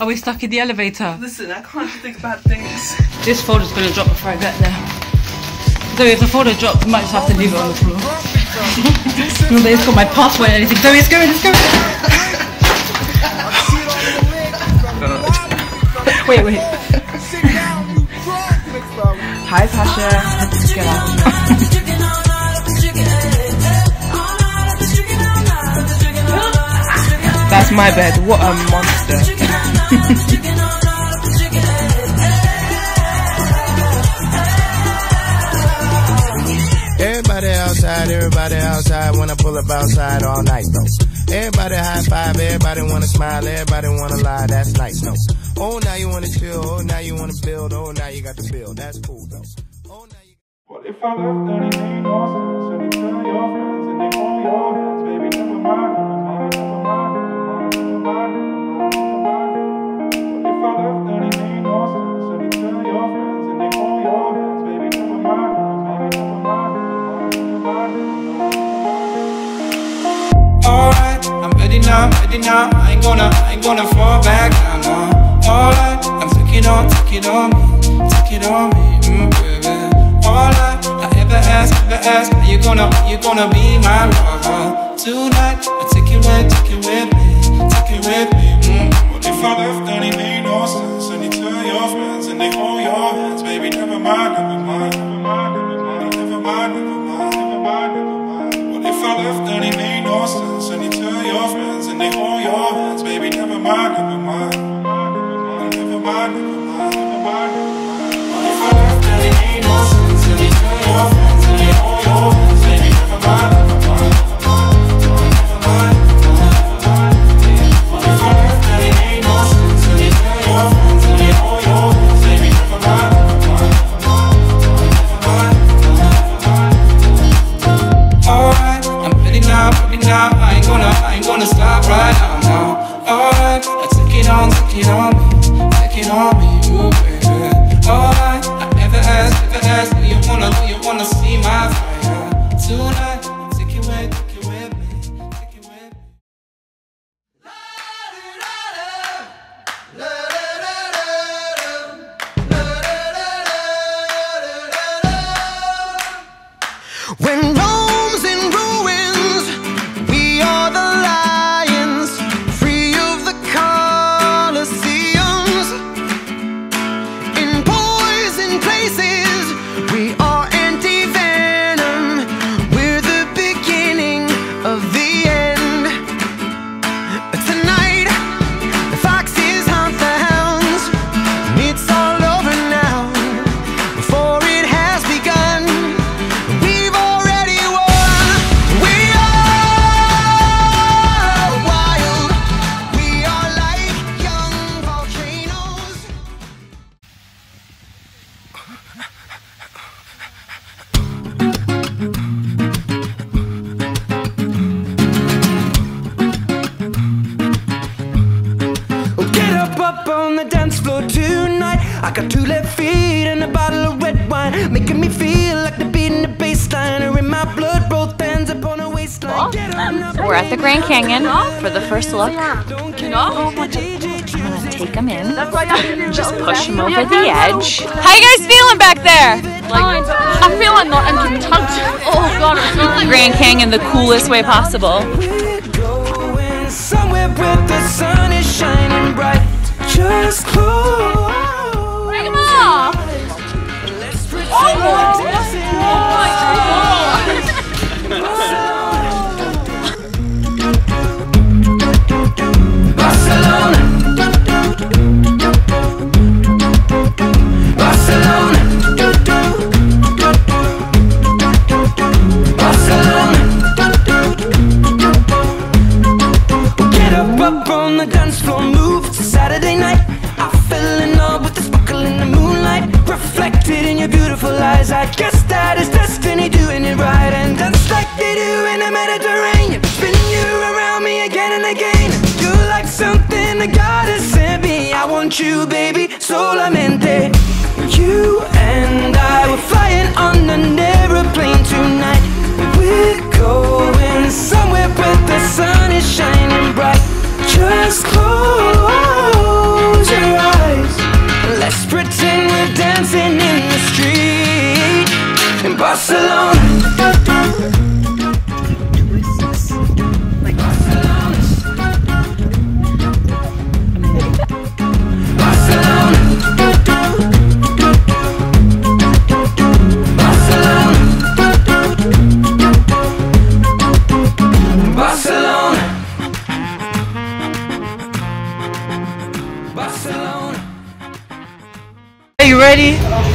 Are we stuck in the elevator? Listen, I can't think bad things. This folder's gonna drop before I get there. Zoe, if the folder drops, I might just have to leave it on the floor. Remember, it's got my password and anything. Zoe, it's going, it's going. wait, wait. Hi, Tasha. Get out. That's my bed. What a monster. Everybody outside, everybody outside, wanna pull up outside all night though. Everybody high five, everybody wanna smile, everybody wanna lie, that's nice though. Oh, now you wanna chill, oh, now you wanna build, oh, now you got the bill, that's cool though. Oh, now you What if I left and it made no sense? And you tell your friends and they hold your hands, baby, gonna, I fall back down now. Alright, I'm taking on, take it on me, take it on me, mm, baby. Alright, I ever ask, ever ask, are you gonna, are you gonna be my lover tonight? At the Grand Canyon for the first look. I'm gonna take them in, just push them over the edge. How you guys feeling back there? Like, I'm feeling not I'm tugged. Oh god, I'm sorry. Grand Canyon the coolest way possible. We're somewhere where the sun is shining bright. Just close. Take 'em off. Oh, this is oh my god. You, baby,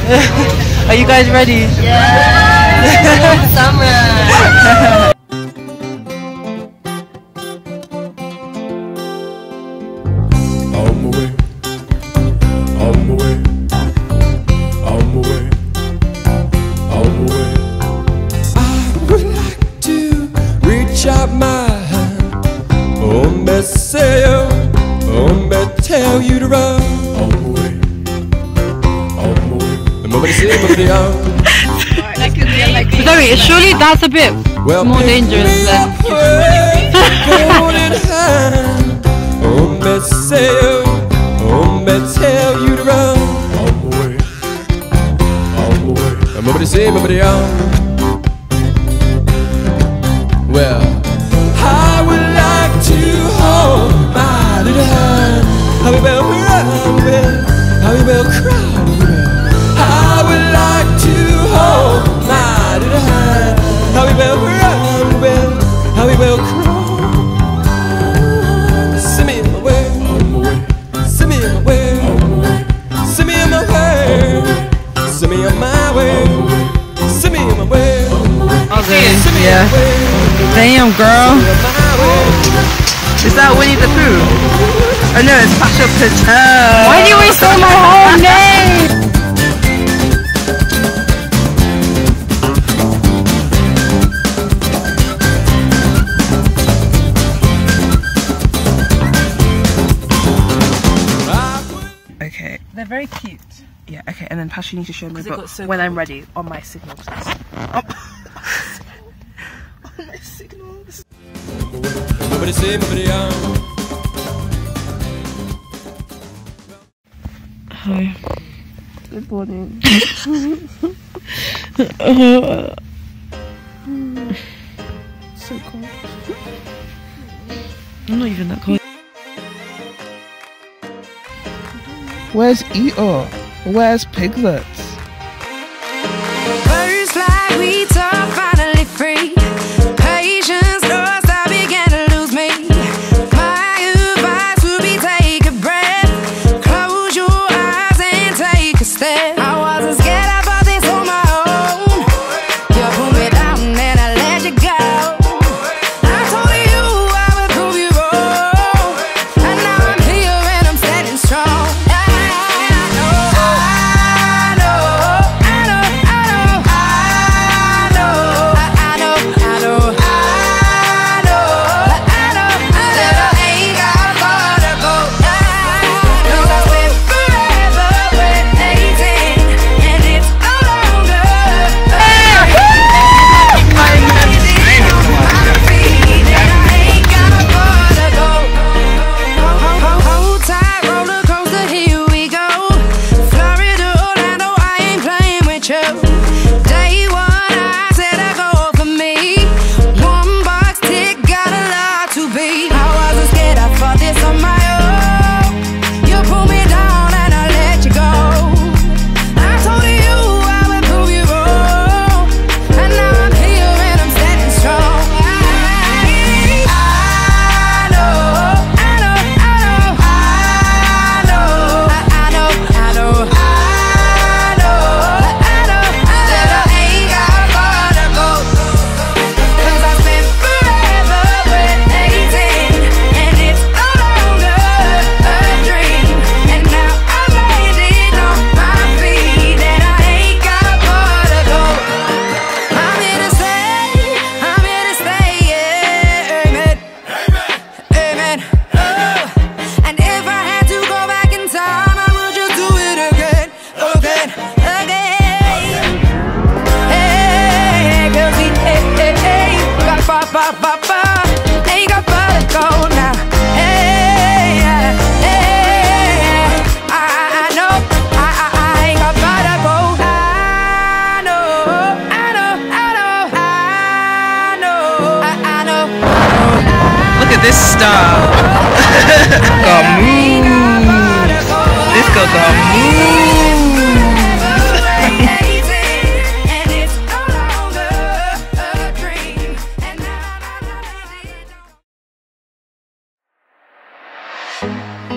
Are you guys ready? On that's a bit Well, more dangerous than. up with golden hand. Oh, me say, oh, me tell you to run. On my way, on my way. And nobody say, nobody out. Well, yeah. Damn, girl. on my way. Is that Winnie the Pooh? Oh no, it's Pasha Patel. Why do you always say my whole name? Okay. They're very cute. Yeah, okay, and then Pasha, you need to show me but so when I'm ready on my signal, please. Nobody oh. Say, nobody out. Hi. Good morning. so cold. I'm not even that cold. Where's Eeyore? Where's Piglet? Dog. got moves. This girl got moves.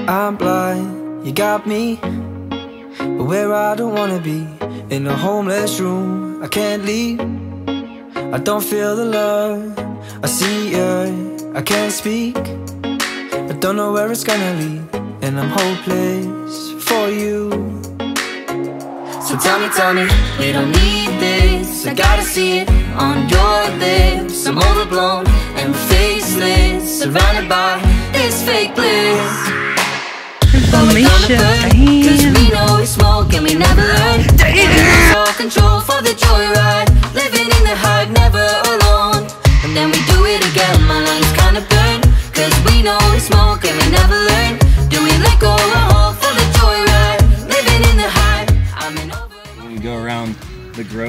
I'm blind, you got me. But where I don't wanna be, in a homeless room, I can't leave. I don't feel the love, I see you, I can't speak. I don't know where it's gonna lead, and I'm hopeless for you. So tell me, tell me, we don't need this. I gotta see it on your lips. I'm overblown and faceless, surrounded by this fake bliss. But we're gonna burn, Cause we know we smoke and we never learn all control for the joyride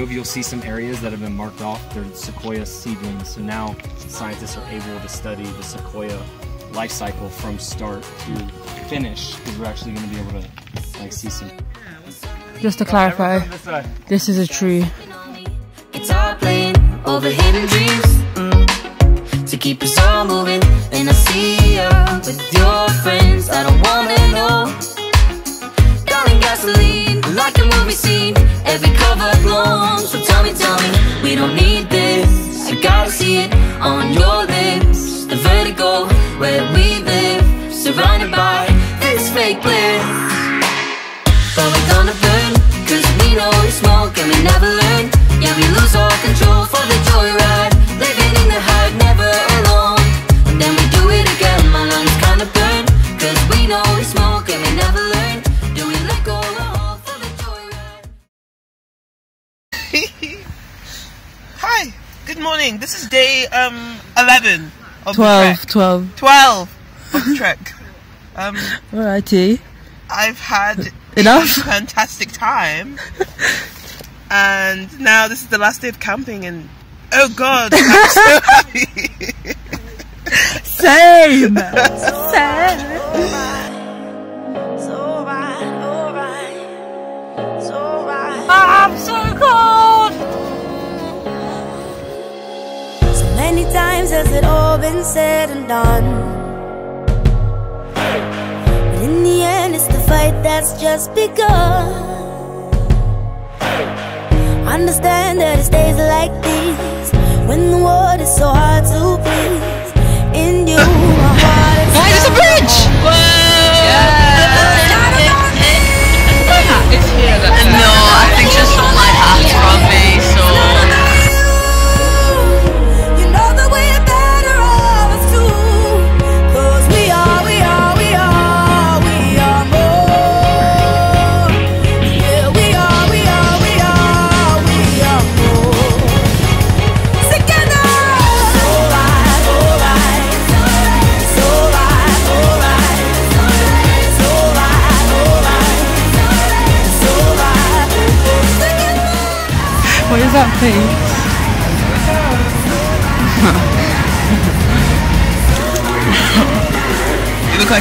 the grove, you'll see some areas that have been marked off. They're sequoia seedlings. So now scientists are able to study the sequoia life cycle from start to finish because we're actually going to be able to like see some. Just to clarify, this is a tree. Guitar playing over hidden dreams mm, To keep us all moving And I see you with your friends I don't wanna know Darling gasoline Like a movie scene. Every cover blown So tell me, tell me We don't need this. I gotta see it on your lips. The vertigo where we live Surrounded by this fake bliss. But we're gonna burn Cause we know we smoke and we never learn? Yeah, we lose all control for the joyride day um 11 of 12, the trek. 12. 12 of the trek. Um, Alrighty. I've had Enough? a fantastic time. And now this is the last day of camping and oh god, I'm so happy. Same! I'm times has it all been said and done? But in the end it's the fight that's just begun. Understand that it's days like these When the world is so hard to please In you my heart is Guys, it's a bridge!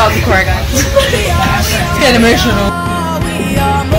About the choir guys. It's getting emotional. we are